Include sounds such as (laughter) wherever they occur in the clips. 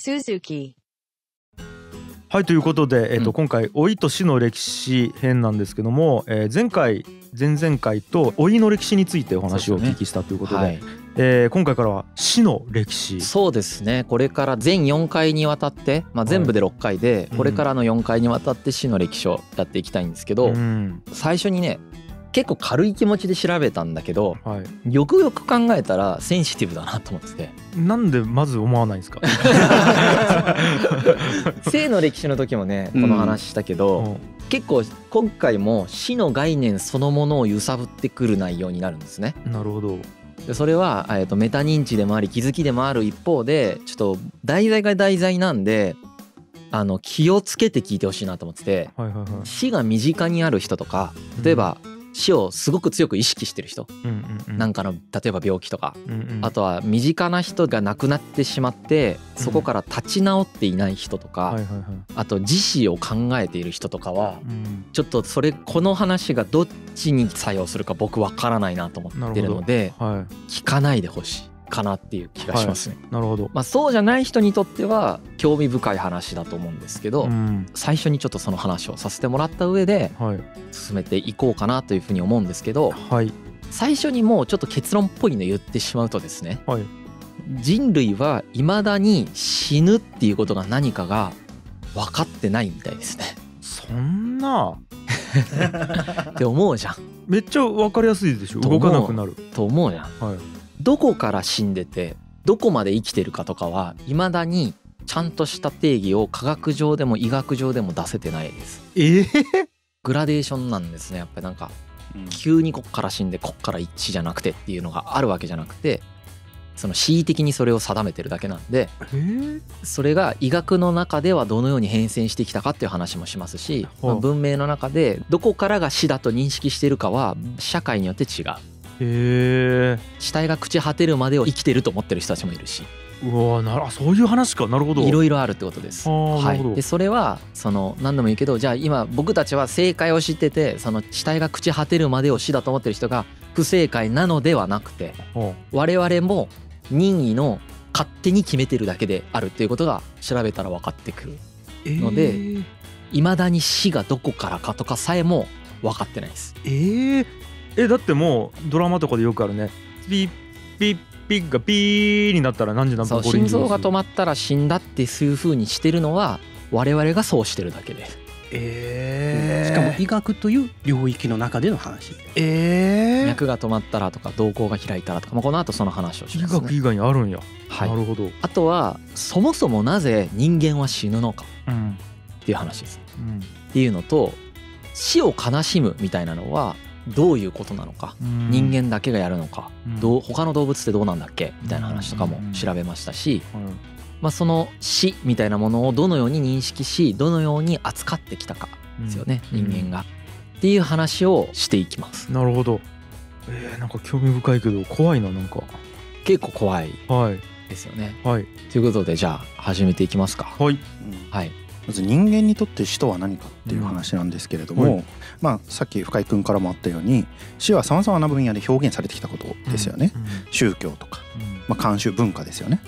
Suzuki. はいということで、えーとうん。今回老いと死の歴史編なんですけども、えー前回前々回と老いの歴史についてお話をお聞きしたということではい、えー今回からは死の歴史。そうですね。これから全4回にわたって、まあ、全部で6回で、うん。これからの4回にわたって死の歴史をやっていきたいんですけど、うん。最初にね結構軽い気持ちで調べたんだけどはい、よくよく考えたらセンシティブだなと思ってて。なんでまず思わないんですか、(laughs) 性の歴史の時もねこの話したけど、うん。結構今回も死の概念そのものを揺さぶってくる内容になるんですね。なるほど。でそれは、えー、とメタ認知でもあり気づきでもある一方でちょっと題材が題材なんであの気をつけて聞いてほしいなと思っててはいはいはい。死が身近にある人とか例えば死をすごく強く意識してる人。うんなんかの例えば病気とか。うんうん。あとは身近な人が亡くなってしまってそこから立ち直っていない人とかあと自死を考えている人とかはうん。ちょっとそれこの話がどっちに作用するか僕わからないなと思ってるのでは聞かないでほしいかなっていう気がしますね。い。なるほど、まあそうじゃない人にとっては興味深い話だと思うんですけど、うん。最初にちょっとその話をさせてもらった上ではい。進めていこうかなというふうに思うんですけどはい。最初にもうちょっと結論っぽいの言ってしまうとですねはい。人類は未だに死ぬっていうことが何かが分かってないみたいですね。そんな？(laughs) って思うじゃん。めっちゃわかりやすいでしょ？動かなくなる。と思うじゃん。はいどこから死んでてどこまで生きてるかとかは未だにちゃんとした定義を科学上でも医学上でも出せてないです。えー、グラデーションなんですね。やっぱりなんか急にこっから死んでこっから一致じゃなくてっていうのがあるわけじゃなくてその恣意的にそれを定めてるだけなんでえー、それが医学の中ではどのように変遷してきたかっていう話もしますし、はあまあ文明の中でどこからが死だと認識しているかは社会によって違うえ死体が朽ち果てるまでを生きてると思ってる人たちもいるし。ー、うわなるあそういう話か。なるほど。いろいろあるってことです。はい、でそれはその何度も言うけどじゃあ今僕たちは正解を知っててその死体が朽ち果てるまでを死だと思ってる人が不正解なのではなくては我々も任意の勝手に決めてるだけであるっていうことが調べたら分かってくるえー。ので未だに死がどこからかとかさえも分かってないです。えー、えだってもうドラマとかでよくあるね。ピッピッピッがピーになったら何時何そう分心臓が止ままったら死んだってそういう風にしてるのは我々がそうしてるだけで。えー、しかも医学という領域の中での話。えー、脈が止まったらとか瞳孔が開いたらとか、まあ、この後その話をし医ます、ね、学以外にあるんや、はい。なるほど、あとはそもそもなぜ人間は死ぬのか。うん。っていう話です。うん。っていうのと死を悲しむみたいなのはどういうことなのか、うん人間だけがやるのか、うんどう他の動物ってどうなんだっけみたいな話とかも調べましたし、はいまあ、その死みたいなものをどのように認識しどのように扱ってきたかですよね、うん人間が。っていう話をしていきます。なるほどえー、なんか興味深いけど怖いななんか結構怖いですよね。はいということでじゃあ始めていきますか。はいはい。まず人間にとって死とは何かっていう話なんですけれども、うん。はいまあさっき深井君からもあったように死はさまざまな分野で表現されてきたことですよね、宗教とか、まあ、慣習文化ですよね。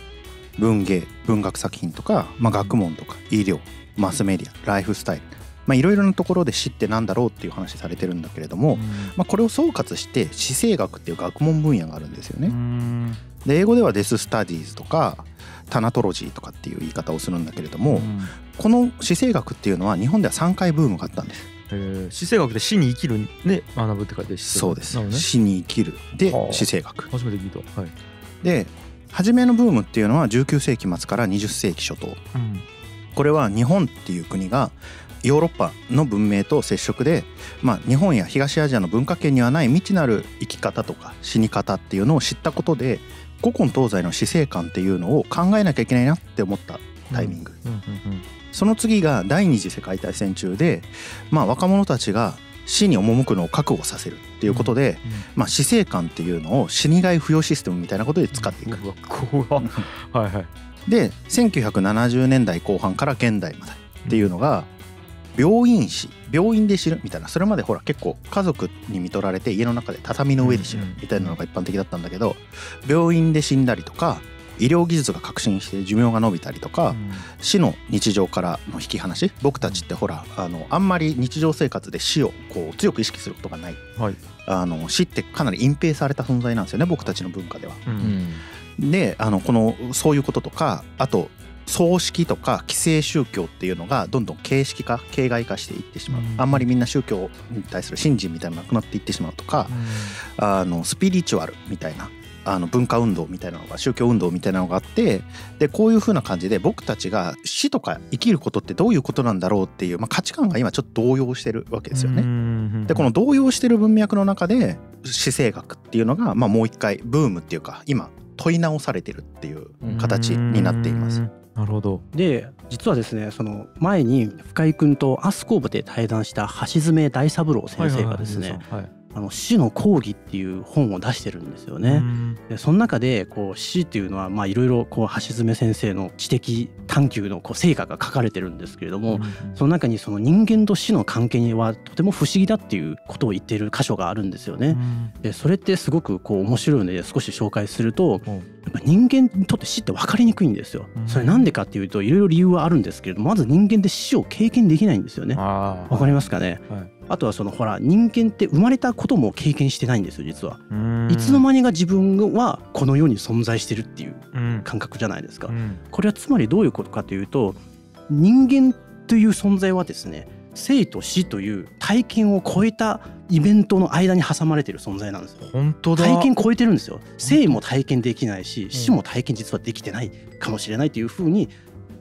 文芸文学作品とか、まあ、学問とか医療マスメディアライフスタイル。まあいろいろなところで死ってなんだろうっていう話されてるんだけれども、まあ、これを総括して死生学っていう学問分野があるんですよね。うん。で英語ではデス・スタディーズとかタナトロジーとかっていう言い方をするんだけれども、うんこの死生学っていうのは日本では3回ブームがあったんです。えー、死生学で死に生きるね学ぶって書いてそうです、ね。死に生きる。ではあ。死生学。初めて聞いた。はい、で初めのブームっていうのは19世紀末から20世紀初頭。うん。これは日本っていう国がヨーロッパの文明と接触で、まあ、日本や東アジアの文化圏にはない未知なる生き方とか死に方っていうのを知ったことで古今東西の死生観っていうのを考えなきゃいけないなって思ったタイミング、うんうんその次が第二次世界大戦中で、まあ、若者たちが死に赴くのを覚悟させるっていうことで、まあ、死生観っていうのを死にがい付与システムみたいなことで使っていく。(laughs) はいはい。で1970年代後半から現代までっていうのが病院死病院で死ぬみたいなそれまでほら結構家族に見取られて家の中で畳の上で死ぬうんうんみたいなのが一般的だったんだけど病院で死んだりとか医療技術が革新して寿命が伸びたりとか、死の日常からの引き離し僕たちってほらあのあんまり日常生活で死をこう強く意識することがない、はい、あの死ってかなり隠蔽された存在なんですよね僕たちの文化では。うん、であのこのそういうこととかあと葬式とか既成宗教っていうのがどんどん形式化形骸化していってしまう、うん、あんまりみんな宗教に対する信心みたいなのがなくなっていってしまうとか、うん、あのスピリチュアルみたいなあの文化運動みたいなのが宗教運動みたいなのがあってでこういう風な感じで僕たちが死とか生きることってどういうことなんだろうっていう、まあ、価値観が今ちょっと動揺してるわけですよね。でこの動揺してる文脈の中で死生学っていうのが、まあ、もう一回ブームっていうか今問い直されてるっていう形になっています。なるほどで実はですねその前に深井君とアスコーブで対談した橋爪大三郎先生がですね、あの死の講義っていう本を出してるんですよね。でその中でこう死っていうのはまあいろいろこう橋爪先生の知的探求のこう成果が書かれてるんですけれども、その中にその人間と死の関係にはとても不思議だっていうことを言っている箇所があるんですよね。でそれってすごくこう面白いので少し紹介すると、やっぱ人間にとって死って分かりにくいんですよ。それなんでかっていうといろいろ理由はあるんですけれどもまず人間で死を経験できないんですよね。わかりますかね？はいあとはそのほら人間って生まれたことも経験してないんですよ実は。いつの間にか自分はこの世に存在してるっていう感覚じゃないですか。これはつまりどういうことかというと人間という存在はですね生と死という体験を超えたイベントの間に挟まれてる存在なんですよ。本当だ体験超えてるんですよ。生も体験できないし死も体験実はできてないかもしれないというふうに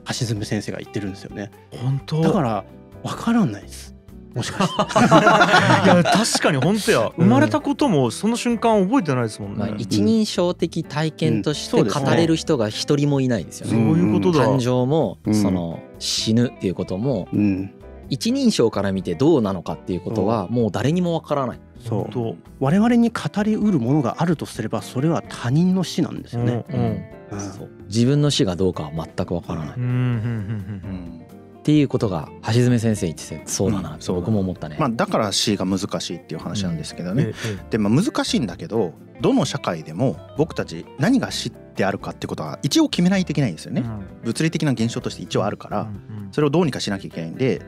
橋爪先生が言ってるんですよね。本当だからわからないです。もしかして。(laughs) いや確かに本当や。生まれたこともその瞬間覚えてないですもんね、まあ、一人称的体験として語れる人が一人もいないですよね、そういうことだ。誕生もその死ぬっていうことも、一人称から見てどうなのかっていうことはもう誰にもわからない。そう。我々に語りうるものがあるとすればそれは他人の死なんですよね、うん。うん。自分の死がどうかは全くわからない、うん。うん。うん。うんっていうことが橋爪先生言っててそうだな、うん、僕も思ったね、まあ、だから C が難しいっていう話なんですけどね、うん、で、まあ、難しいんだけどどの社会でも僕たち何が死ってあるかってことは一応決めないといけないんですよね、うん、物理的な現象として一応あるから。それをどうにかしなきゃいけないんで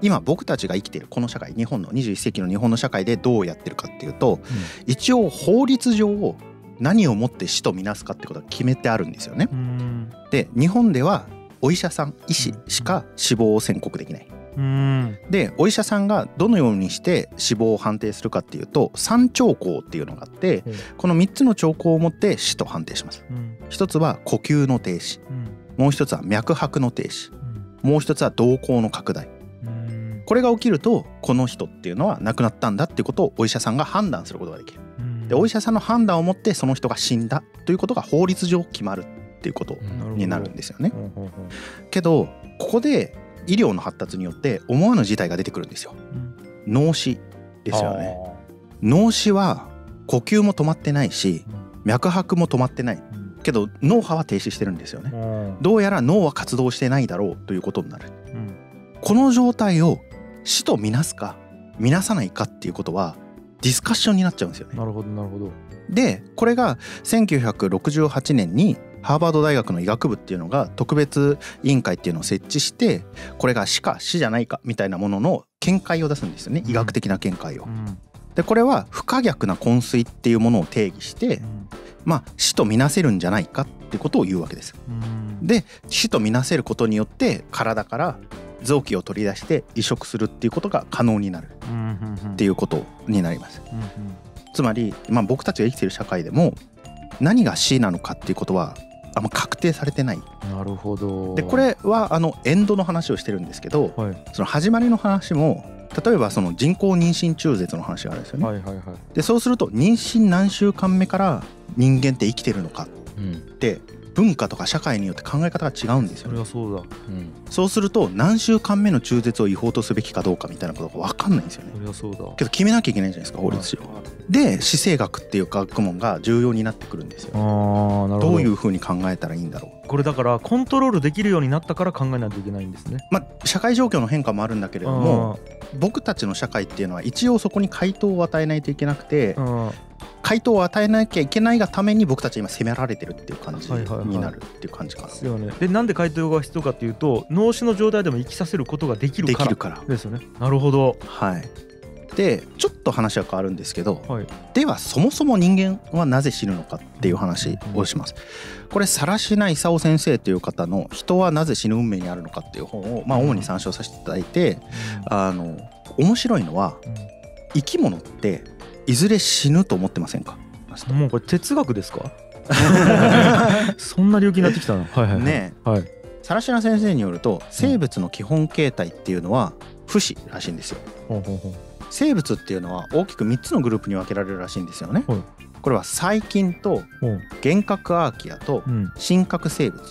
今僕たちが生きてるこの社会日本の21世紀の日本の社会でどうやってるかっていうと一応法律上何をもって死とみなすかってことが決めてあるんですよね。で日本ではお医者さん医師しか死亡を宣告できない。でお医者さんがどのようにして死亡を判定するかっていうと3兆候っていうのがあって、この3つの兆候をもって死と判定します。一つは呼吸の停止、もう一つは脈拍の停止、もう一つは瞳孔の拡大。これが起きるとこの人っていうのは亡くなったんだっていうことをお医者さんが判断することができる。でお医者さんの判断をもってその人が死んだということが法律上決まるっていうことになるんですよね。けどここで医療の発達によって思わぬ事態が出てくるんですよ。脳死ですよね。脳死は呼吸も止まってないし脈拍も止まってない。けど脳波は停止してるんですよね。どうやら脳は活動してないだろうということになる。この状態を死とみなすかみなさないかっていうことはディスカッションになっちゃうんですよね。なるほどなるほど。でこれが1968年にハーバード大学の医学部っていうのが特別委員会っていうのを設置してこれが死か死じゃないかみたいなものの見解を出すんですよね、医学的な見解を。うん、でこれは不可逆な昏睡っていうものを定義して、うん、まあ死とみなせるんじゃないかってことを言うわけです。うん、で死とみなせることによって体から臓器を取り出して移植するっていうことが可能になる。っていうことになります。つまり、まあ、僕たちが生きている社会でも何が死なのかっていうことはあんま確定されてない。なるほど。でこれはあのエンドの話をしてるんですけど、はい、その始まりの話も例えばその人工妊娠中絶の話があるんですよね。はいはいはい、でそうすると妊娠何週間目から人間って生きてるのかって、文化とか社会によって考え方が違うんですよ、ね、そそうだ、うん、そうすると何週間目の中絶を違法とすべきかどうかみたいなことが分かんないんですよね。そそうだ。けど決めなきゃいけないじゃないですか法律上で死生学っていう学問が重要になってくるんですよ。あなるほど。どういうふうに考えたらいいんだろう。これだからコントロールできるようになったから考えないといけないんですね。まあ社会状況の変化もあるんだけれども僕たちの社会っていうのは一応そこに回答を与えないといけなくて回答を与えなきゃいけないがために僕たち今責められてるっていう感じになるっていう感じかな。ですよね。でなんで回答が必要かっていうと脳死の状態でも生きさせることができるから。できるから。ですよね。なるほど。はいでちょっと話は変わるんですけど、はい、ではそもそも人間はなぜ死ぬのかっていう話をします。これ更科勲先生という方の「人はなぜ死ぬ運命にあるのか」っていう本を、まあ、主に参照させていただいて、あの面白いのは生き物っていずれ死ぬと思ってませんか？もうこれ哲学ですか？(laughs) そんな領域になってきたの、はいはいはい、ねはい。更科先生によると生物の基本形態っていうのは不死らしいんですよ。ほうほうほう生物っていうのは大きく3つのグループに分けられるらしいんですよね。これは細菌と幻覚アーキアと真核生物。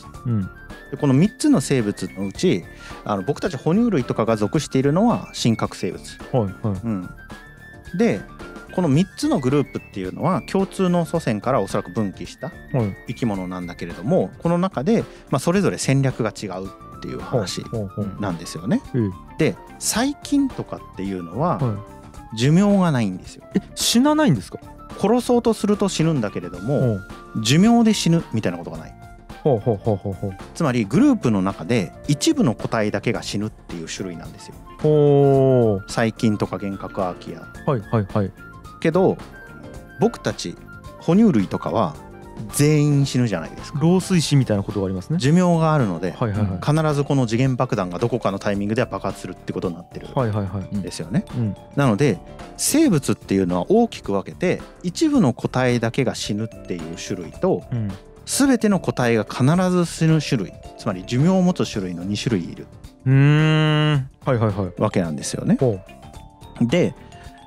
でこの3つの生物のうちあの僕たち哺乳類とかが属しているのは真核生物。はいはい。うん、でこの3つのグループっていうのは共通の祖先からおそらく分岐した生き物なんだけれどもこの中でまあそれぞれ戦略が違うっていう話なんですよね。で細菌とかっていうのは寿命がないんですよ。え死なないんですか？殺そうとすると死ぬんだけれども寿命で死ぬみたいなことがない。ほうほうほうほうほうつまりグループの中で一部の個体だけが死ぬっていう種類なんですよ。細菌とか幻覚アーキア。はいはいはい。けど僕たち哺乳類とかは全員死ぬじゃないですか。老衰死みたいなことがありますね。寿命があるので、はいはいはい、必ずこの次元爆弾がどこかのタイミングでは爆発するってことになってるんですよね、なので生物っていうのは大きく分けて一部の個体だけが死ぬっていう種類と、うん、全ての個体が必ず死ぬ種類つまり寿命を持つ種類の2種類いるうん。はいはいはい。わけなんですよね。で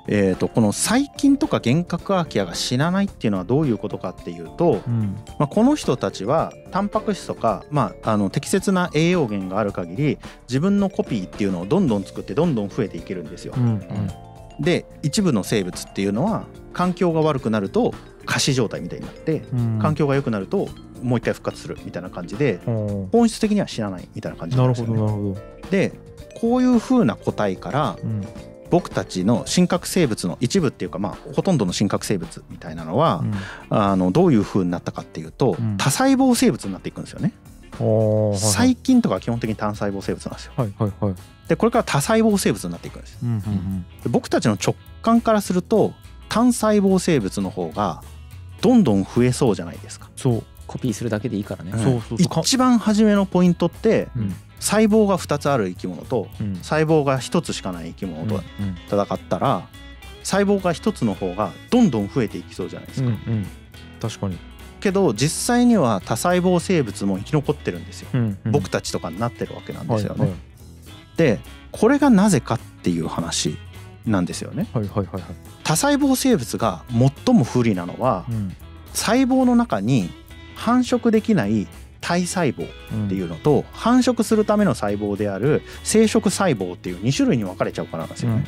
えー、とこの細菌とか幻覚アーキアが死なないっていうのはどういうことかっていうと、うん、まあ、この人たちはタンパク質とか、まあ、あの適切な栄養源がある限り自分のコピーっていうのをどんどん作ってどんどん増えていけるんですよ。うんうん、で一部の生物っていうのは環境が悪くなると仮死状態みたいになって、うん、環境が良くなるともう一回復活するみたいな感じで、本質的には死なないみたいな感じなんですよ、ね、なるほどなるほど。でこういうふうな個体から、僕たちの真核生物の一部っていうかまあほとんどの真核生物みたいなのは、うん、あのどういうふうになったかっていうと、うん、多細胞生物になっていくんですよね。細菌とか基本的に単細胞生物なんですよ。はいはいはい、でこれから多細胞生物になっていくんです。うんうんうん、で僕たちの直感からすると単細胞生物の方がどんどん増えそうじゃないですか。そうコピーするだけでいいからね。そうそうそう一番初めのポイントって、うん細胞が2つある生き物と、細胞が1つしかない生き物と戦ったら、細胞が1つの方がどんどん増えていきそうじゃないですか。うんうん、確かに。けど実際には多細胞生物も生き残ってるんですよ、うんうん、僕たちとかになってるわけなんですよね。はいはい、でこれがなぜかっていう話なんですよね。はいはいはいはい、多細胞生物が最も不利なのは、うん、細胞の中に繁殖できない体細胞っていうのと、うん、繁殖するための細胞である生殖細胞っていう2種類に分かれちゃうからなんですよね。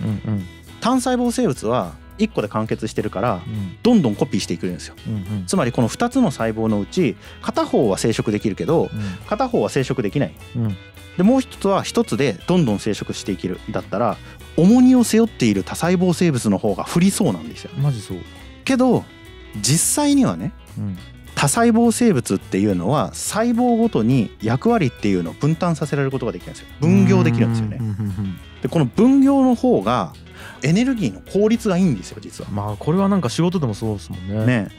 単細胞生物は1個で完結してるからどんどんコピーしていくんですよ、うんうん、つまりこの2つの細胞のうち片方は生殖できるけど片方は生殖できない、うん、でもう一つは1つでどんどん生殖していけるだったら重荷を背負っている多細胞生物の方が不利そうなんですよ。マジそう。けど実際にはね、うん、多細胞生物っていうのは細胞ごとに役割っていうのを分担させられることができるんですよ。分業できるんですよね。でこの分業の方がエネルギーの効率がいいんですよ実は。まあこれはなんか仕事でもそうですもんね。ね。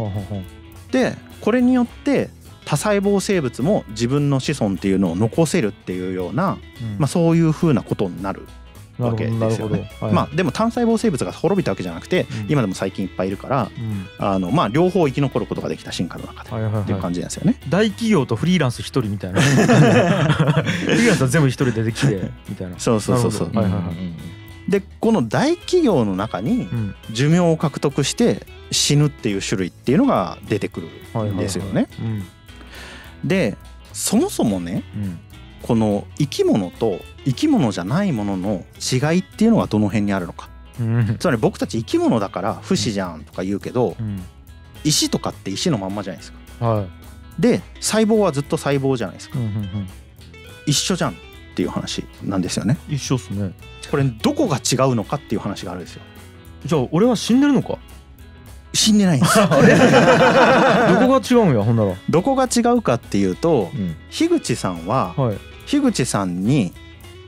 でこれによって多細胞生物も自分の子孫っていうのを残せるっていうような、うん、まあ、そういうふうなことになるわけですよね。はい、まあでも単細胞生物が滅びたわけじゃなくて、うん、今でも最近いっぱいいるから、うん、あのまあ両方生き残ることができた進化の中で、はいはいはい、っていう感じなんですよね。大企業とフリーランス一人みたいな。(laughs) フリーランスは全部一人出てきてみたいな。そうそうそうそう。はいはいはい。でこの大企業の中に寿命を獲得して死ぬっていう種類っていうのが出てくるんですよね。でそもそもね、うん、この生き物と生き物じゃないものの違いっていうのはどの辺にあるのか、うん、つまり僕たち生き物だから不死じゃんとか言うけど、うん、石とかって石のまんまじゃないですか。はい、で細胞はずっと細胞じゃないですか、うんうんうん、一緒じゃんっていう話なんですよね。一緒っすね。これどこが違うのかっていう話があるんですよ。じゃあ俺は死んでるのか？死んでないんです。(laughs) よどこが違うんやほんなら。どこが違うかっていうと、うん、樋口さんは、はい、樋口さんに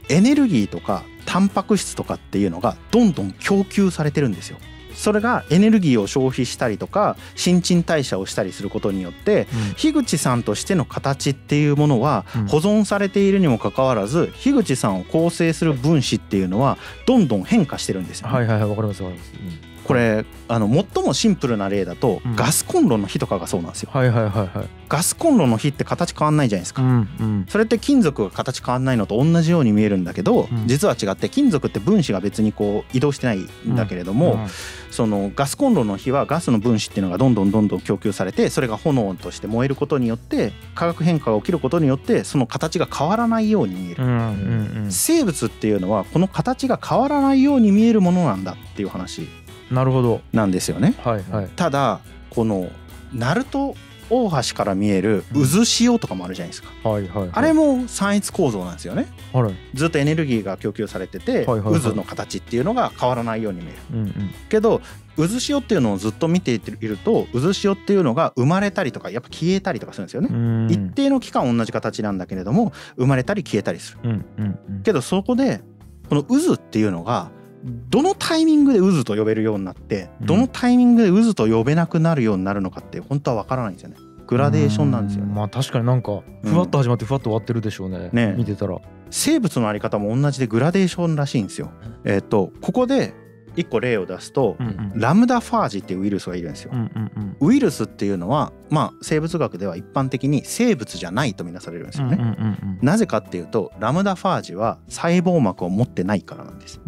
エネルギーとかタンパク質とかっていうのがどんどん供給されてるんですよ。それがエネルギーを消費したりとか新陳代謝をしたりすることによって、うん、樋口さんとしての形っていうものは保存されているにもかかわらず、うん、樋口さんを構成する分子っていうのはどんどん変化してるんですよ、ね、はいはいはいわかりますわかります、うんこれあの最もシンプルな例だと、ガスコンロの火とかがそうなんですよ。はいはいはいはい。ガスコンロの火って形変わんないじゃないですか。うんうん、それって金属が形変わんないのと同じように見えるんだけど、うん、実は違って金属って分子が別にこう移動してないんだけれども、うん。うん、そのガスコンロの火はガスの分子っていうのがどんどんどんどん供給されてそれが炎として燃えることによって化学変化が起きることによってその形が変わらないように見える、うんうんうん、生物っていうのはこの形が変わらないように見えるものなんだっていう話なるほど。なんですよね。はいはい、ただこの鳴門大橋から見える渦潮とかもあるじゃないですか、はいはい、はい、あれも散逸構造なんですよね、はい、ずっとエネルギーが供給されてて、渦の形っていうのが変わらないように見える、うんうん、けど渦潮っていうのをずっと見ていると渦潮っていうのが生まれたりとかやっぱ消えたりとかするんですよね。一定の期間同じ形なんだけれども生まれたり消えたりする、うんうんうん、けどそこでこの渦っていうのがどのタイミングで渦と呼べるようになってどのタイミングで渦と呼べなくなるようになるのかって本当は分からないんですよね。グラデーションなんですよ、ね、まあ確かになんかふわっと始まってふわっと終わってるでしょうね。ね見てたら。生物のあり方も同じでグラデーションらしいんですよ。えっ、ー、とここで1個例を出すと、うんうん、ラムダファージっていうウイルスがいるんですよ、うんうんうん、ウイルスっていうのはまあ生物学では一般的に生物じゃないとみなされるんですよね、うんうんうん、なぜかっていうとラムダファージは細胞膜を持ってないからなんです。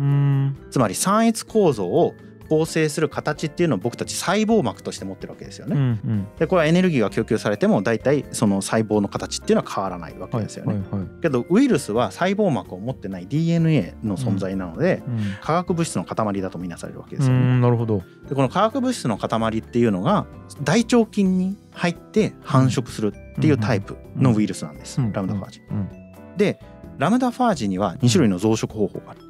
つまり散逸構造を構成する形っていうのを僕たち細胞膜として持ってるわけですよね。うんうん、でこれはエネルギーが供給されても大体その細胞の形っていうのは変わらないわけですよね。はいはいはい、けどウイルスは細胞膜を持ってない DNA の存在なので、うん。うん、化学物質の塊だとみなされるわけですよね。なるほど。でこの化学物質の塊っていうのが大腸菌に入って繁殖するっていうタイプのウイルスなんです、ラムダファージ。でラムダファージには2種類の増殖方法がある。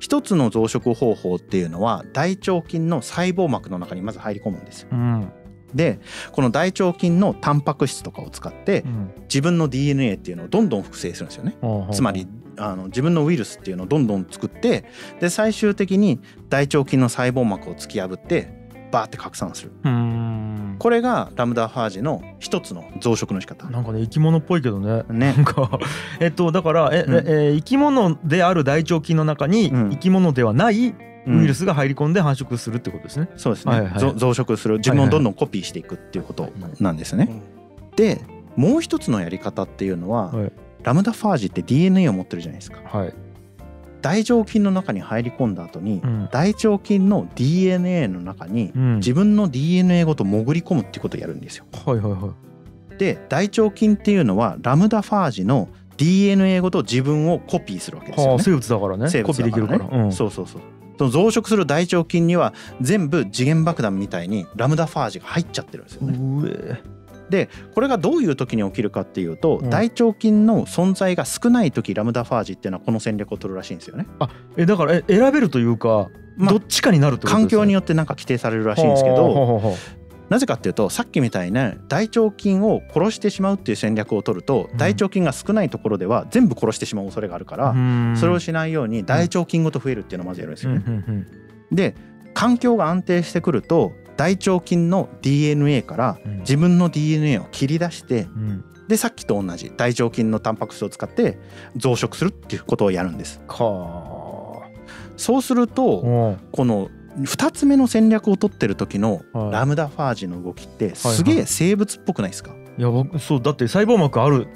一つの増殖方法っていうのは大腸菌の細胞膜の中にまず入り込むんですよ。うん、でこの大腸菌のタンパク質とかを使って、自分の DNA っていうのをどんどん複製するんですよね。つまりあの自分のウイルスっていうのをどんどん作ってで最終的に大腸菌の細胞膜を突き破ってバーって拡散するこれがラムダファージの一つの増殖の仕方。なんかね生き物っぽいけどね。ね。なんか (laughs) えっとだからえ、うん、え生き物である大腸菌の中に生き物ではないウイルスが入り込んで繁殖するってことですね、うん、そうですね、はいはい、増殖する。自分をどんどんコピーしていくっていうことなんですね、はいはい、でもう一つのやり方っていうのは、はい、ラムダファージって DNA を持ってるじゃないですか、はい、大腸菌の中に入り込んだ後に、うん、大腸菌の DNA の中に自分の DNA ごと潜り込むっていうことをやるんですよ。はいはいはい、で大腸菌っていうのはラムダファージの DNA ごと自分をコピーするわけですよね。生物だからね。生物だからね。うん、そうそうそう。その増殖する大腸菌には全部時限爆弾みたいにラムダファージが入っちゃってるんですよね。でこれがどういう時に起きるかっていうと、うん、大腸菌の存在が少ない時ラムダファージっていうのはこの戦略を取るらしいんですよね。あえだからえ選べるというか、まあ、どっちかになるってこと環境によってなんか規定されるらしいんですけど。なぜかっていうとさっきみたいな大腸菌を殺してしまうっていう戦略を取ると、大腸菌が少ないところでは全部殺してしまう恐れがあるから、それをしないように大腸菌ごと増えるっていうのをまずやるんですよね。で環境が安定してくると大腸菌の DNA から自分の DNA を切り出して、うん、でさっきと同じ大腸菌のタンパク質を使って増殖するっていうことをやるんです。そうするとこの2つ目の戦略を取ってる時のラムダファージの動きってすげえ生物っぽくないですか、いやそうだって細胞膜ある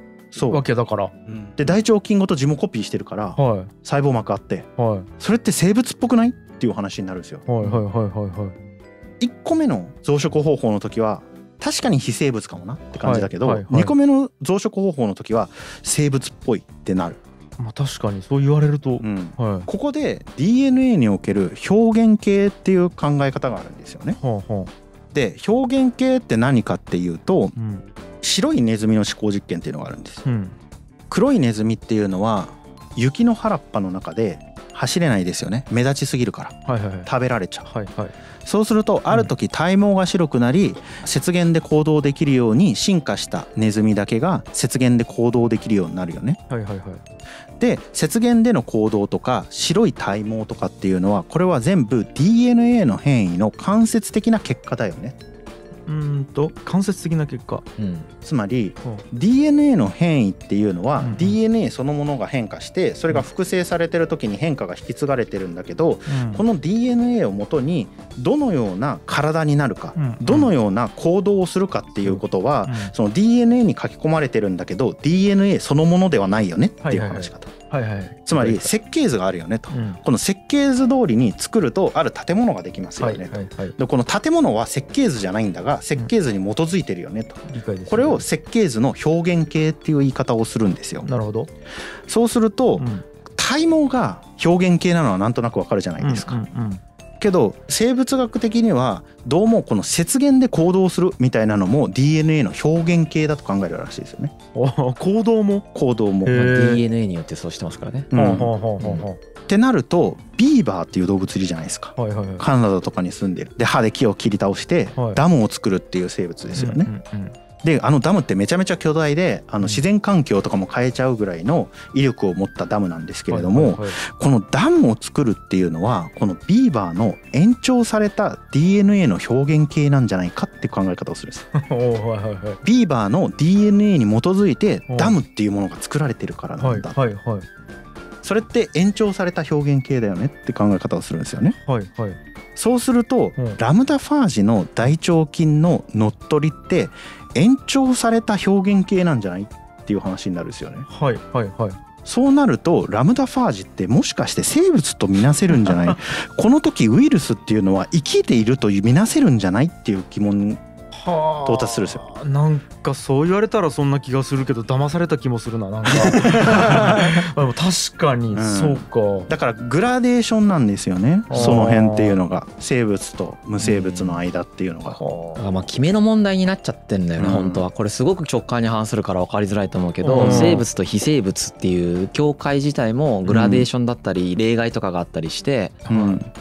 わけだから、で大腸菌ごと自分コピーしてるから、はい、細胞膜あって、はい、それって生物っぽくない？っていう話になるんですよ。はいはいはいはいはい1個目の増殖方法の時は確かに非生物かもなって感じだけど、はいはいはい、2個目の増殖方法の時は生物っぽいってなる。まあ、確かにそう言われると、うんはい、ここで DNA における表現系っていう考え方があるんですよね。はあはあ、で表現系って何かっていうと、うん、白いネズミの思考実験っていうのがあるんです。うん、黒いネズミっていうのは雪の原っぱの中で走れないですよね。目立ちすぎるから、はいはいはい、食べられちゃう、はいはい、そうするとある時体毛が白くなり雪原で行動できるように進化したネズミだけが雪原で行動できるようになるよね。はいはいはい、で雪原での行動とか白い体毛とかっていうのはこれは全部 DNA の変異の間接的な結果だよね。うんと間接的な結果、うん、つまり、う。ん、DNA の変異っていうのは、うん、DNA そのものが変化してそれが複製されてる時に変化が引き継がれてるんだけど、この DNA をもとにどのような体になるか、どのような行動をするかっていうことは、その DNA に書き込まれてるんだけど DNA そのものではないよねっていう話し方。はいはい。はいはいはい、つまり設計図があるよねと、うん、この設計図通りに作るとある建物ができますよねと、はいはいはい、でこの建物は設計図じゃないんだが設計図に基づいてるよねと、うん、これを設計図の表現形っていう言い方をするんですよ。なるほど。そうすると、うん、体毛が表現形なのはなんとなくわかるじゃないですか。うんうんうんけど生物学的にはどうもこの雪原で行動するみたいなのも DNA の表現系だと考えるらしいですよね。行動も？行動も。DNA によってそうしてますからね。うん。ってなるとビーバーっていう動物いるじゃないですか、はいはいはい、カナダとかに住んでる。で歯で木を切り倒してダムを作るっていう生物ですよね。うんうんうんであのダムってめちゃめちゃ巨大であの自然環境とかも変えちゃうぐらいの威力を持ったダムなんですけれども、このダムを作るっていうのはこのビーバーの延長された DNA の表現系なんじゃないかって考え方をするんです。(laughs) ビーバーの DNA に基づいてダムっていうものが作られてるからなんだ。はいはいはいそれって延長された表現形だよねって考え方をするんですよね。はいはい、そうすると、うん、ラムダファージの大腸菌の乗っ取りって延長された表現形なんじゃないっていう話になるんですよね。はいはいはい。そうなるとラムダファージってもしかして生物とみなせるんじゃない？(laughs) この時ウイルスっていうのは生きているとみなせるんじゃない？っていう疑問到達するんですよ。なんかそう言われたらそんな気がするけど騙された気もするななんか。(laughs) でも確かにそうか、うん、だからグラデーションなんですよねその辺っていうのが。生物と無生物の間っていうのが、うん、まあ決めの問題になっちゃってんだよね、うん、本当は。これすごく直感に反するから分かりづらいと思うけど、生物と非生物っていう境界自体もグラデーションだったり例外とかがあったりして、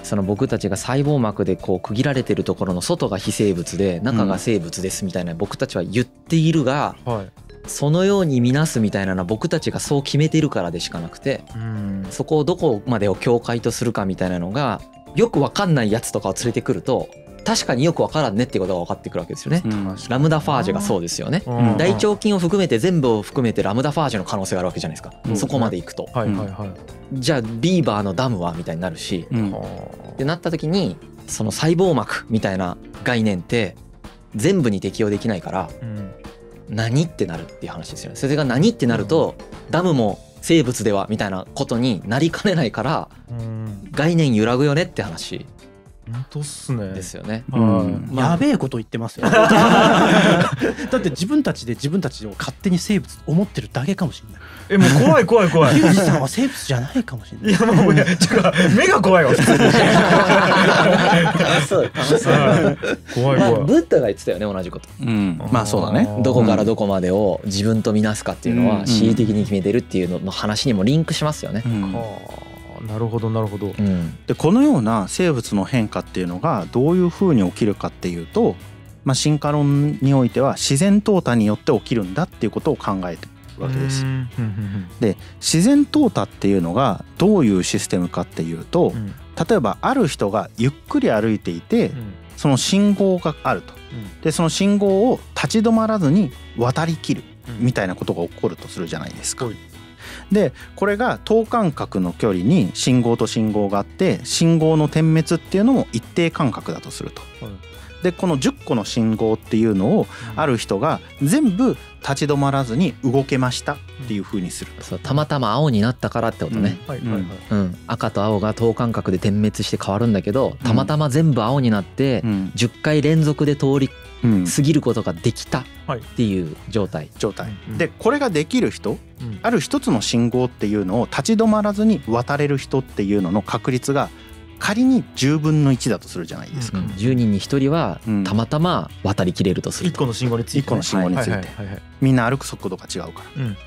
その僕たちが細胞膜でこう区切られてるところの外が非生物で中が生物ですみたいな僕たちは言っているが、はい、そのように見なすみたいなのは僕たちがそう決めてるからでしかなくて、そこをどこまでを境界とするかみたいなのがよく分かんないやつとかを連れてくると確かによく分からんねっていうことが分かってくるわけですよね。ラムダファージュがそうですよね。大腸菌を含めて全部を含めてラムダファージュの可能性があるわけじゃないですか。そこまでいくと。じゃあビーバーのダムはみたいになるし、ってなった時にその細胞膜みたいな概念って全部に適用できないから、何ってなるっていう話ですよね。それが何ってなると、ダムも生物ではみたいなことになりかねないから、概念揺らぐよねって話本当っすね。ですよね、うん。まあ、やべえこと言ってますよ。(laughs) だって自分たちで自分たちを勝手に生物と思ってるだけかもしれない。えもう怖い怖い怖い。ユージさんは生物じゃないかもしれない。いやもういや目が怖いわ (laughs) そう怖い怖い。ブッダが言ってたよね同じこと、うん、まあそうだね。どこからどこまでを自分とみなすかっていうのは恣意的に決めてるっていうのの話にもリンクしますよね、うんなるほどなるほど、うん、でこのような生物の変化っていうのがどういうふうに起きるかっていうと、まあ、進化論においては自然淘汰によって起きるんだっていうことを考えてるわけです。で自然淘汰っていうのがどういうシステムかっていうと、うん、例えばある人がゆっくり歩いていて、うん、その信号があると。でその信号を立ち止まらずに渡りきるみたいなことが起こるとするじゃないですか。でこれが等間隔の距離に信号と信号があって信号の点滅っていうのも一定間隔だとすると。でこの10個の信号っていうのをある人が全部立ち止まらずに動けましたっていうふうにする、そうたまたま青になったからってことね、うん。赤と青が等間隔で点滅して変わるんだけどたまたま全部青になって10回連続で通り過ぎることができたっていう状態。状態。でこれができる人、ある一つの信号っていうのを立ち止まらずに渡れる人っていうのの確率が仮に10分の1だとするじゃないですか、うん、10人に1人はたまたま渡りきれるとすると、1個の信号について、1個の信号について。みんな歩く速度が違うから、うん、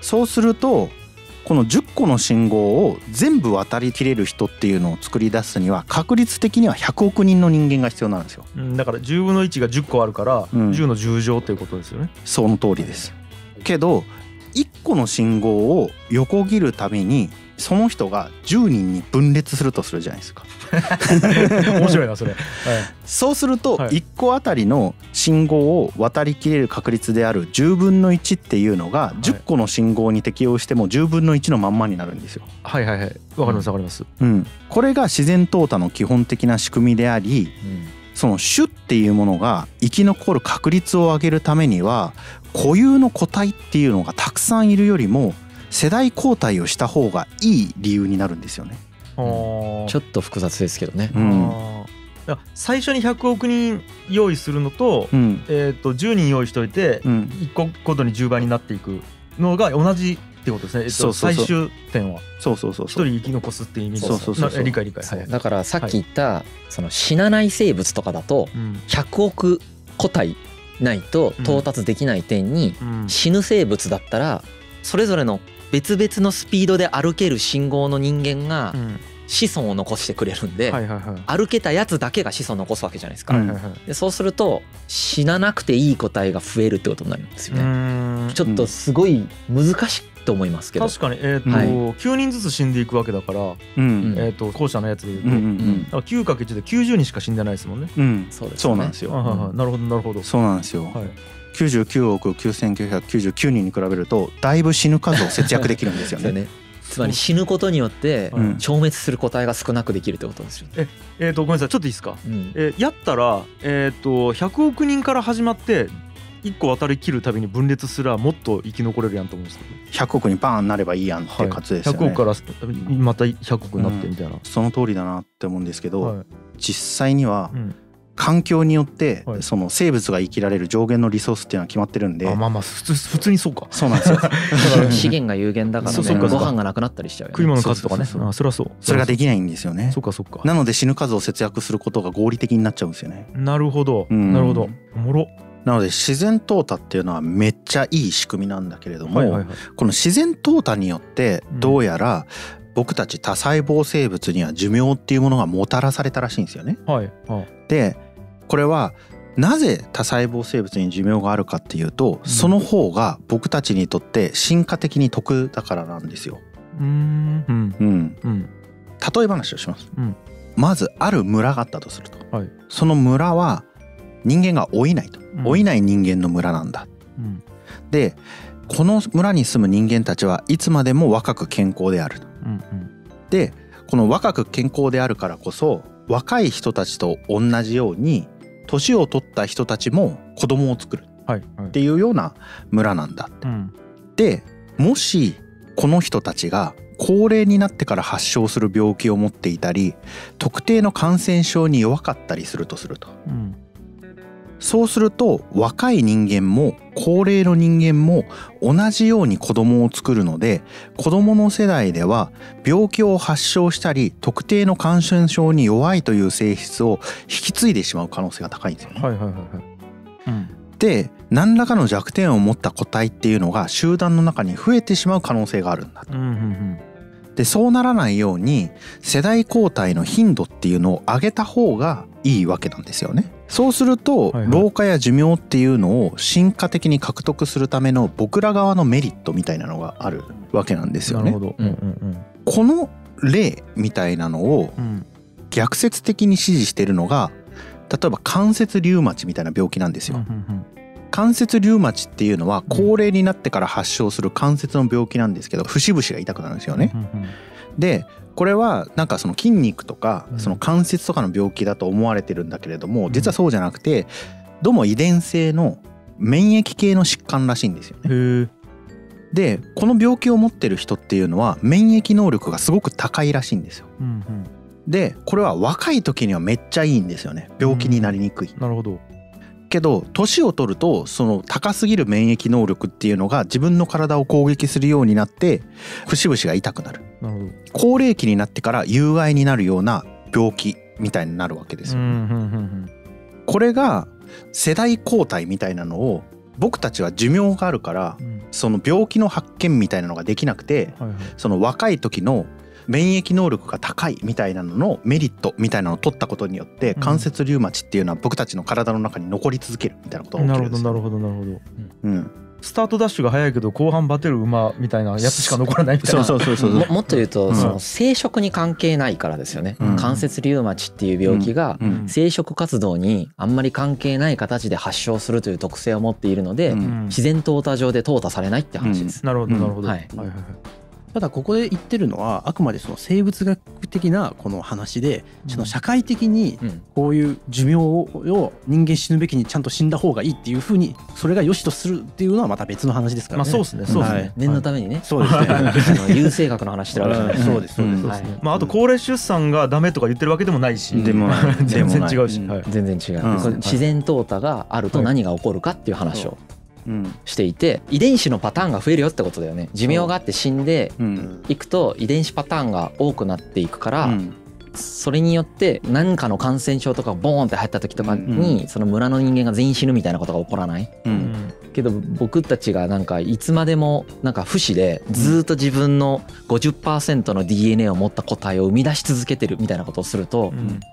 そうするとこの10個の信号を全部渡りきれる人っていうのを作り出すには確率的には100億人の人間が必要なんですよ、うん、だから10分の1が10個あるから、うん、10の10乗っていうことですよね。その通りです。けど1個の信号を横切るためにその人が10人に分裂するとするじゃないですか。(laughs) 面白いなそれ、はい、そうすると1個あたりの信号を渡りきれる確率である10分の1っていうのが10個の信号に適用しても10分の1のまんまになるんですよ。はいはいはい。わかりますわかります。うん、これが自然淘汰の基本的な仕組みであり、うん、その種っていうものが生き残る確率を上げるためには固有の個体っていうのがたくさんいるよりも世代交代をした方がいい理由になるんですよね。ちょっと複雑ですけどね。うん。最初に100億人用意するのと,、えー、と10人用意しておいて、1個ごとに10倍になっていくのが同じってことですね、えっと、最終点は。そうそうそう一人生き残すっていう意味で。理解理解、はい、だからさっき言ったその死なない生物とかだと100億個体ないと到達できない点に死ぬ生物だったらそれぞれの別々のスピードで歩ける信号の人間が子孫を残してくれるんで、歩けたやつだけが子孫を残すわけじゃないですか、でそうすると死ななくていい個体が増えるってことになるんですよね。ちょっとすごい難しいと思いますけど。確かに、えーとはい、9人ずつ死んでいくわけだから、うん、えーと、後者のやつでいうと、うんうん、9×1 で90人しか死んでないですもんね、うん、そうです、ね、そうなんですよ、なるほどなるほど。そうなんですよ、はい99億9999人に比べるとだいぶ死ぬ数を節約できるんですよね。(laughs) ね。つまり死ぬことによって消滅する個体が少なくできるってことですよ、ね。ええー、とごめんなさい。ちょっといいですか？うん、えやったら、えーと、100億人から始まって1個渡りきるたびに分裂すらもっと生き残れるやんと思うんですけど、100億にバーンなればいいやんっていう活ですよね、はい、100億からまた100億になってみたいな、うん、その通りだなって思うんですけど、はい、実際には、うん環境によってその生物が生きられる上限のリソースっていうのは決まってるんで、あまあまあ普通普通にそうか。そうなんですよ。(laughs) 資源が有限だからね。ご飯がなくなったりしちゃう、ね、食い物の数とかね。あそれはそう。それができないんですよね。そうかそうか。なので死ぬ数を節約することが合理的になっちゃうんですよね。なるほど、なるほど。おもろ。なので自然淘汰っていうのはめっちゃいい仕組みなんだけれども、はいはいはい、この自然淘汰によってどうやら僕たち多細胞生物には寿命っていうものがもたらされたらしいんですよね。はいはい、でこれはなぜ多細胞生物に寿命があるかっていうと、その方が僕たちにとって進化的に得だからなんですよ。うん、うん、うん、例え話をします。うん、まずある村があったとすると、はい、その村は人間が老いないと、老いない人間の村なんだ。うん、でこの村に住む人間たちはいつまでも若く健康である。うんうん、でこの若く健康であるからこそ若い人たちと同じように年を取った人たちも子供を作るっていうような村なんだって。はいはい、でもしこの人たちが高齢になってから発症する病気を持っていたり特定の感染症に弱かったりするとすると、うん、そうすると若い人間も高齢の人間も同じように子供を作るので子供の世代では病気を発症したり特定の感染症に弱いという性質を引き継いでしまう可能性が高いんですよね。はいはいはいはいうん、で何らかの弱点を持った個体っていうのが集団の中に増えてしまう可能性があるんだと。うんうんうんでそうならないように世代交代の頻度っていうのを上げた方がいいわけなんですよね。そうすると、老化や寿命っていうのを進化的に獲得するための僕ら側のメリットみたいなのがあるわけなんですよね。この例みたいなのを逆説的に支持してるのが例えば関節リウマチみたいな病気なんですよ。関節リウマチっていうのは高齢になってから発症する関節の病気なんですけど節々が痛くなるんですよね。でこれはなんかその筋肉とかその関節とかの病気だと思われてるんだけれども実はそうじゃなくてどうも遺伝性の免疫系の疾患らしいんですよね。でこの病気を持ってる人っていうのは免疫能力がすごく高いらしいんですよ。でこれは若い時にはめっちゃいいんですよね病気になりにくい。なるほどけど年を取るとその高すぎる免疫能力っていうのが自分の体を攻撃するようになって節々が痛くなる。高齢期になってから有害になるような病気みたいになるわけですよ、これが世代交代みたいなのを僕たちは寿命があるから、その病気の発見みたいなのができなくて、その若い時の免疫能力が高いみたいなののメリットみたいなのを取ったことによって関節リウマチっていうのは僕たちの体の中に残り続けるみたいなことが起きるんですなるほどなるほどなるほど。うん。スタートダッシュが速いけど後半バテる馬みたいなやつしか残らないみたいな。そうそうそうそう。もっと言うと、その生殖に関係ないからですよね、うん、関節リウマチっていう病気が生殖活動にあんまり関係ない形で発症するという特性を持っているので、自然淘汰上で淘汰されないって話です、なるほどなるほど、はい、はいはいはいただここで言ってるのはあくまでその生物学的なこの話でその社会的にこういう寿命を人間死ぬべきにちゃんと死んだ方がいいっていうふうにそれが良しとするっていうのはまた別の話ですからね。まあそうですね。そうですね。念のためにね。そうですね。優生学の話してるわけじゃない。そうですそうです。まああと高齢出産がダメとか言ってるわけでもないし。でも (laughs) 全然違うし。全然違う。自然淘汰があると何が起こるかっていう話を。していて遺伝子のパターンが増えるよってことだよね。寿命があって死んでいくと遺伝子パターンが多くなっていくからそれによって何かの感染症とかボーンって入った時とかにその村の人間が全員死ぬみたいなことが起こらない、けど僕たちがなんかいつまでもなんか不死でずっと自分の50%の DNA を持った個体を生み出し続けてるみたいなことをすると、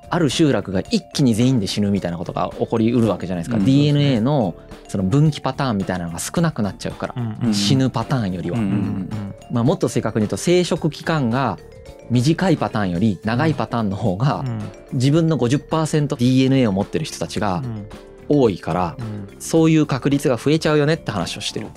ある集落が一気に全員で死ぬみたいなことが起こりうるわけじゃないですか、DNA のその分岐パターンみたいなのが少なくなっちゃうから、死ぬパターンよりは、まあ、もっと正確に言うと生殖期間が短いパターンより長いパターンの方が自分の 50%DNA を持ってる人たちが多いから、そういう確率が増えちゃうよねって話をしてる。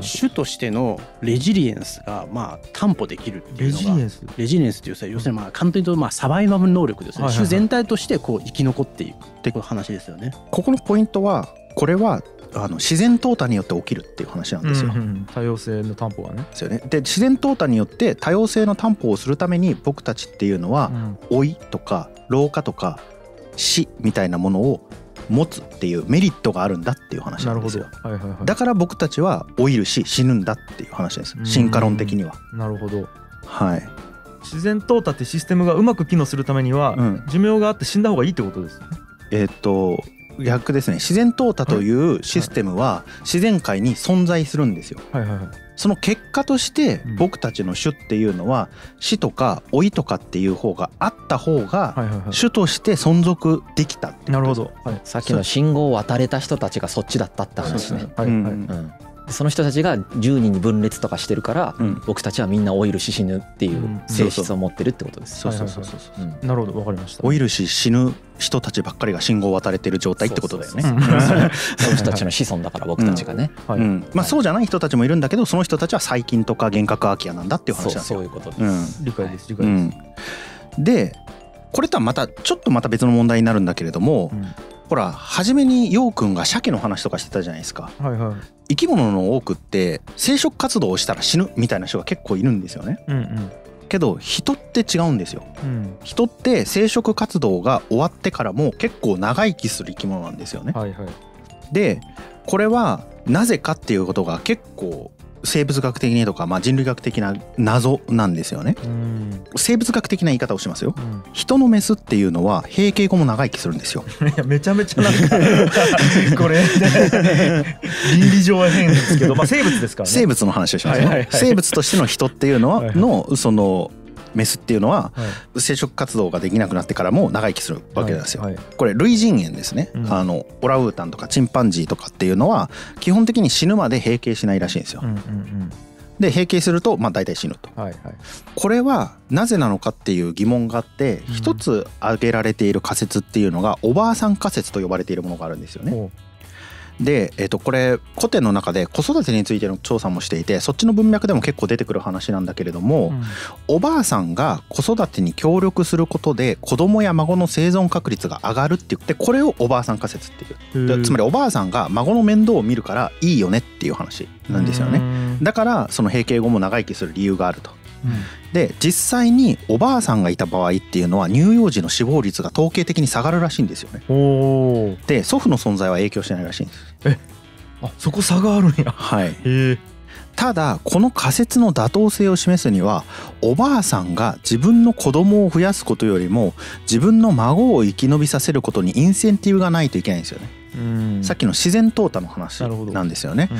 種としてのレジリエンスがまあ担保できるっていうのがレジリエンス。レジリエンスっていうさ要するにまあ簡単に言うとまあサバイバル能力ですね、種全体としてこう生き残っていくっていう話ですよね。ここのポイントはこれはあの自然淘汰によって起きるっていう話なんですよ。うんうん、多様性の担保はね。ですよね。で自然淘汰によって多様性の担保をするために僕たちっていうのは、うん、老いとか老化とか死みたいなものを持つっていうメリットがあるんだっていう話なんですよ。はいはいはい、だから僕たちは老いるし死ぬんだっていう話です。進化論的には。なるほど。はい。自然淘汰ってシステムがうまく機能するためには、うん、寿命があって死んだ方がいいってことですね。えっ、と逆ですね。自然淘汰というシステムは自然界に存在するんですよ。はい。はい。はい、その結果として僕たちの種っていうのは死とか老いとかっていう方があった方が種として存続できたってなるほど、はい、さっきの信号を渡れた人たちがそっちだったって話ね。はい。はい、うんその人たちが10人に分裂とかしてるから、うん、僕たちはみんな老いるし死ぬっていう性質を持ってるってことです。そうそうそうそう。なるほどわかりました。老いるし死ぬ人たちばっかりが信号を渡れてる状態ってことだよね。その人たちの子孫だから僕たちがね。うんうん、まあそうじゃない人たちもいるんだけどその人たちは細菌とか幻覚空き家なんだっていう話なんですよ。そういうことです。理解です理解です。でこれとはまたちょっとまた別の問題になるんだけれども、ほら初めに陽くんが鮭の話とかしてたじゃないですか、はいはい、生き物の多くって生殖活動をしたら死ぬみたいな人が結構いるんですよね。うんうん。けど人って違うんですよ、うん、人って生殖活動が終わってからも結構長生きする生き物なんですよね。はいはい、でこれはなぜかっていうことが結構生物学的にとか、まあ、人類学的な謎なんですよね、生物学的な言い方をしますよ、うん、人のメスっていうのは閉経後も長生きするんですよ。(laughs) いやめちゃめちゃなんか (laughs) これ倫理上は変ですけど、まあ、生物ですからね。生物の話をしますよ、はいはいはい、生物としての人っていうのはのそのメスっていうのは生殖活動ができなくなってからも長生きするわけですよ。これ類人猿ですね、あのオラウータンとかチンパンジーとかっていうのは基本的に死ぬまで閉経しないらしいんですよ。で閉経するとまあ大体死ぬと、これはなぜなのかっていう疑問があって一つ挙げられている仮説っていうのがおばあさん仮説と呼ばれているものがあるんですよね。で、えー、とこれ古典の中で子育てについての調査もしていてそっちの文脈でも結構出てくる話なんだけれども、うん、おばあさんが子育てに協力することで子供や孫の生存確率が上がるって言ってこれをおばあさん仮説っていう。つまりおばあさんが孫の面倒を見るからいいよねっていう話なんですよね。だからその閉経後も長生きする理由があると。で実際におばあさんがいた場合っていうのは乳幼児の死亡率が統計的に下がるらしいんですよね。で祖父の存在は影響しないらしいんです。えあそこ差があるんや。はい。ただこの仮説の妥当性を示すにはおばあさんが自分の子供を増やすことよりも自分の孫を生き延びさせることにインセンティブがないといけないんですよね。さっきの自然淘汰の話なんですよね、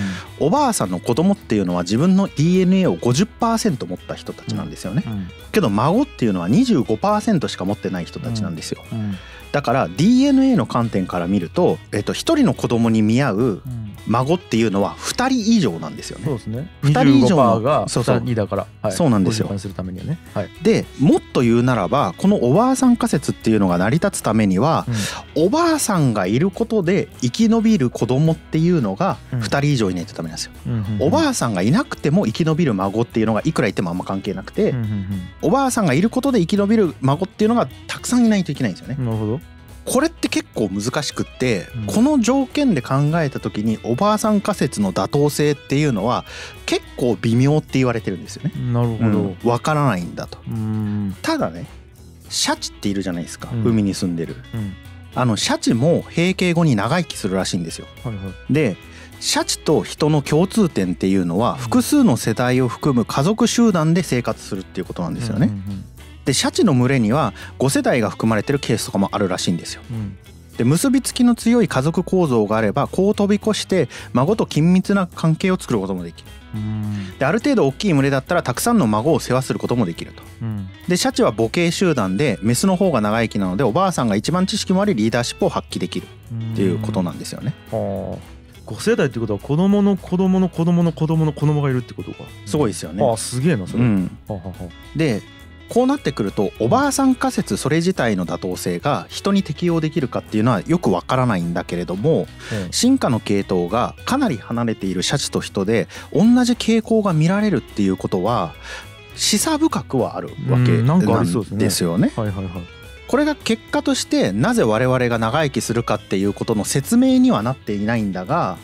うん、おばあさんの子供っていうのは自分の DNA を50%持った人たちなんですよね、うん。うん、けど孫っていうのは25%しか持ってない人たちなんですよ、だから DNA の観点から見ると、えっと、1人の子供に見合う孫っていうのは2人以上なんですよね。そうですね。2人以上が2人だから、はい、そうなんですよ。するためにはね。はい、でもっと言うならばこのおばあさん仮説っていうのが成り立つためには、うん、おばあさんがいることで生き延びる子供っていうのが2人以上いないとダメなんですよ。うんおばあさんがいなくても生き延びる孫っていうのがいくらいてもあんま関係なくて、うんおばあさんがいることで生き延びる孫っていうのがたくさんいないといけないんですよね。なるほど。これって結構難しくって、うん、この条件で考えた時におばあさん仮説の妥当性っていうのは結構微妙って言われてるんですよね。なるほど。わ、うん、からないんだと。ただねシャチっているじゃないですか、うん、海に住んでる。あのシャチも閉経後に長生きするらしいんですよ。はいはい、でシャチと人の共通点っていうのは複数の世代を含む家族集団で生活するっていうことなんですよね。うんうんうんでシャチの群れには5世代が含まれてるケースとかもあるらしいんですよ。うんで結びつきの強い家族構造があればこう飛び越して孫と緊密な関係を作ることもできる。である程度大きい群れだったらたくさんの孫を世話することもできると。うん、でシャチは母系集団でメスの方が長生きなのでおばあさんが一番知識もありリーダーシップを発揮できるっていうことなんですよね。5世代ってことは子供の子供の子供の子供の子供がいるってことかすごいですよね。あすげえなそれ。うん、でこうなってくるとおばあさん仮説それ自体の妥当性が人に適用できるかっていうのはよくわからないんだけれども、進化の系統がかなり離れているシャチと人で同じ傾向が見られるっていうことは示唆深くはあるわけなんですよね。これが結果としてなぜ我々が長生きするかっていうことの説明にはなっていないんだが、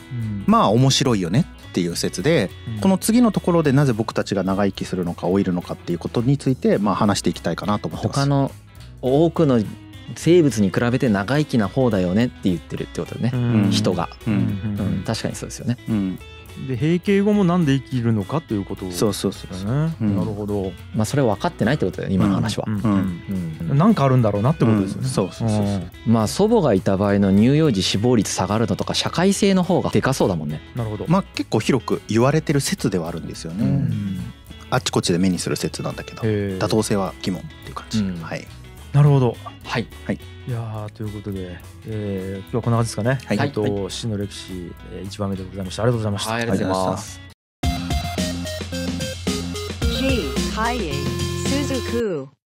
まあ面白いよねっていう説で、この次のところでなぜ僕たちが長生きするのか老いるのかっていうことについてまあ話していきたいかなと思ってます。他の多くの生物に比べて長生きな方だよねって言ってるってことね、うん、人が、うん、うん、確かにそうですよね。うんで閉経後もなんで生きるのかということ、そうそうそうなるほど。まあそれ分かってないってことだよ今の話は、うん。なんかあるんだろうなってことですよね、そうそうそうまあ祖母がいた場合の乳幼児死亡率下がるのとか社会性の方がでかそうだもんね。なるほど。まあ結構広く言われてる説ではあるんですよね、あっちこっちで目にする説なんだけど妥当性は疑問っていう感じ、はい。なるほどはい、はい、いやということで、えー、今日はこんな感じですかね。はい。と、死の歴史、えー、1番目でございました。ありがとうございました。はい、ありがとうございます。G、カイエ、スズク